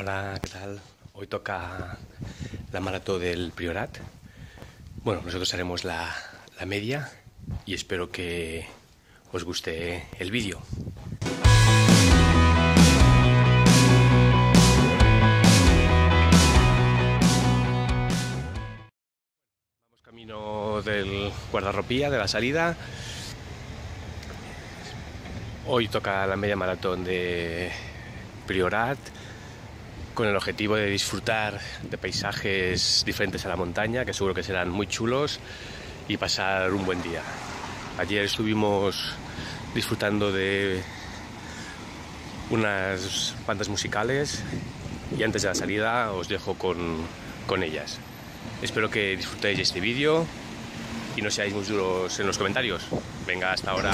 Hola, ¿qué tal? Hoy toca la maratón del Priorat. Bueno, nosotros haremos la, la media y espero que os guste el vídeo. Vamos camino del guardarropía, de la salida. Hoy toca la media maratón de Priorat con el objetivo de disfrutar de paisajes diferentes a la montaña, que seguro que serán muy chulos, y pasar un buen día. Ayer estuvimos disfrutando de unas bandas musicales y antes de la salida os dejo con, con ellas. Espero que disfrutéis de este vídeo y no seáis muy duros en los comentarios. Venga, hasta ahora.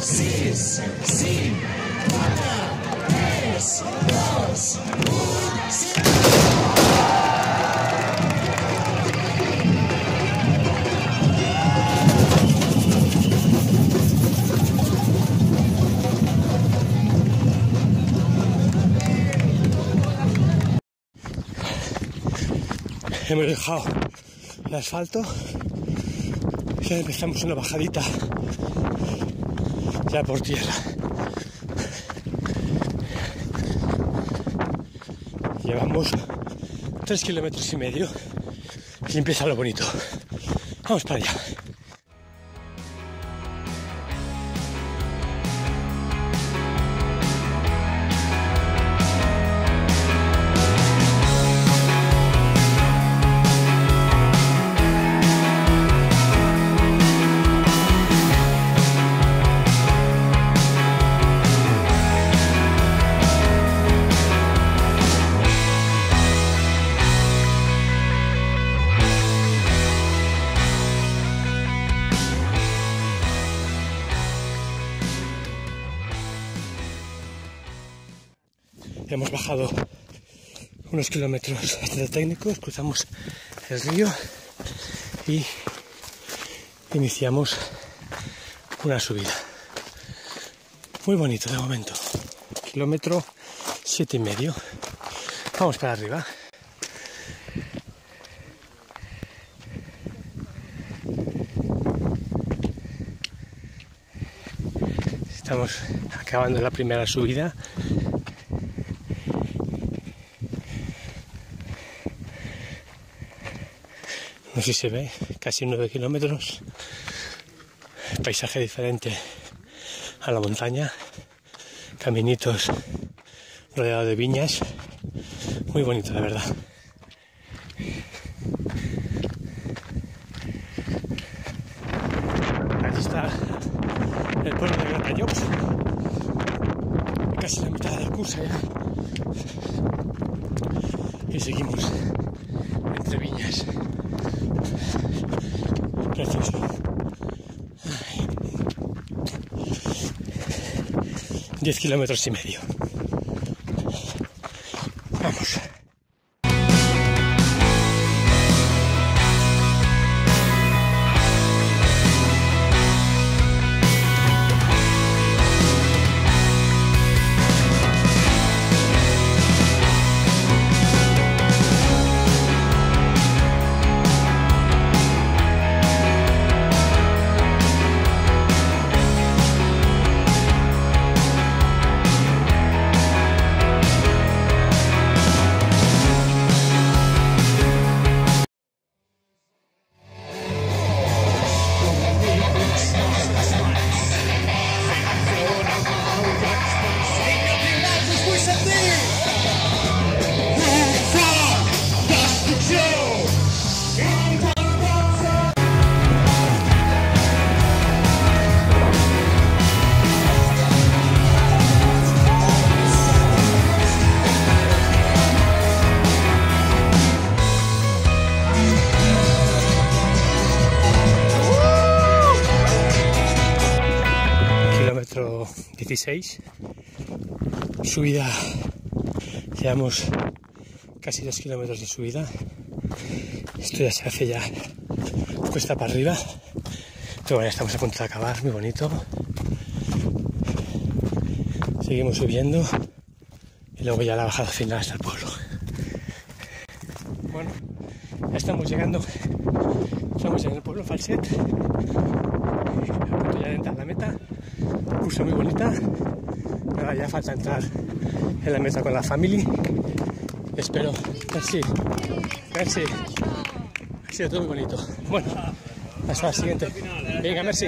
seis, cinco, três, dois, um, asfalto y empezamos una bajadita ya por tierra. Llevamos tres kilómetros y medio y empieza lo bonito. Vamos para allá. Hemos bajado unos kilómetros de técnicos, cruzamos el río y iniciamos una subida. Muy bonito de momento. Kilómetro siete y medio. Vamos para arriba. Estamos acabando la primera subida si se ve, casi 9 kilómetros, paisaje diferente a la montaña, caminitos rodeados de viñas, muy bonito la verdad. Jobs. Casi la mitad de la cursa ya. Y seguimos entre viñas. 10 kilómetros y medio. 16. Subida. Llevamos casi dos kilómetros de subida. Esto ya se hace ya cuesta para arriba. Pero bueno, ya estamos a punto de acabar, muy bonito. Seguimos subiendo y luego ya la bajada final hasta el pueblo. Bueno, ya estamos llegando. Estamos en el pueblo Falset. Punto ya entrar a la meta. Cursa muy bonita. Ahora ya falta entrar en la meta con la family. Espero. Merci. Merci. Ha sido todo muy bonito. Bueno, hasta la siguiente. Venga, merci.